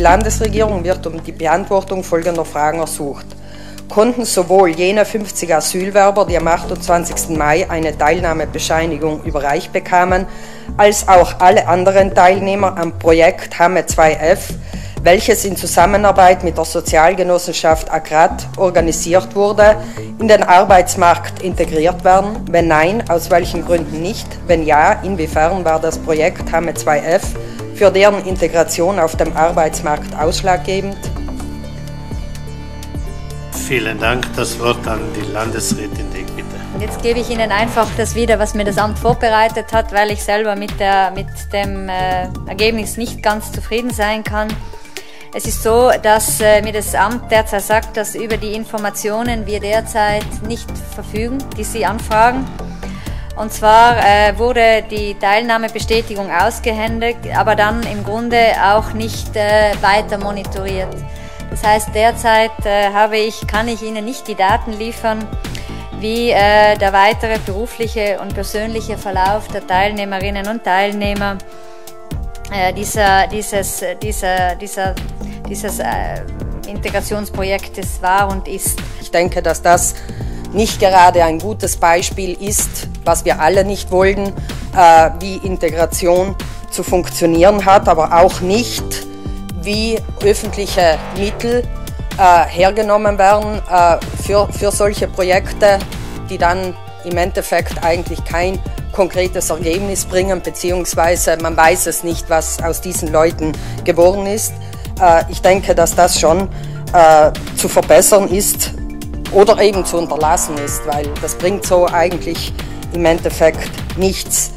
Landesregierung wird um die Beantwortung folgender Fragen ersucht. Konnten sowohl jene 50 Asylwerber, die am 28. Mai eine Teilnahmebescheinigung überreicht bekamen, als auch alle anderen Teilnehmer am Projekt HAME 2F, welches in Zusammenarbeit mit der Sozialgenossenschaft Agrat organisiert wurde, in den Arbeitsmarkt integriert werden? Wenn nein, aus welchen Gründen nicht? Wenn ja, inwiefern war das Projekt HAME 2F für deren Integration auf dem Arbeitsmarkt ausschlaggebend? Vielen Dank. Das Wort an die Landesrätin Dick, bitte. Und jetzt gebe ich Ihnen einfach das wieder, was mir das Amt vorbereitet hat, weil ich selber mit, der, mit dem äh, Ergebnis nicht ganz zufrieden sein kann. Es ist so, dass äh, mir das Amt derzeit sagt, dass über die Informationen wir derzeit nicht verfügen, die Sie anfragen. Und zwar äh, wurde die Teilnahmebestätigung ausgehändigt, aber dann im Grunde auch nicht äh, weiter monitoriert. Das heißt, derzeit äh, habe ich, kann ich Ihnen nicht die Daten liefern, wie äh, der weitere berufliche und persönliche Verlauf der Teilnehmerinnen und Teilnehmer äh, dieser, dieses, dieser, dieser, dieses äh, Integrationsprojektes war und ist. Ich denke, dass das nicht gerade ein gutes Beispiel ist, was wir alle nicht wollen, äh, wie Integration zu funktionieren hat, aber auch nicht, wie öffentliche Mittel äh, hergenommen werden äh, für, für solche Projekte, die dann im Endeffekt eigentlich kein konkretes Ergebnis bringen, beziehungsweise man weiß es nicht, was aus diesen Leuten geworden ist. Ich denke, dass das schon zu verbessern ist oder eben zu unterlassen ist, weil das bringt so eigentlich im Endeffekt nichts.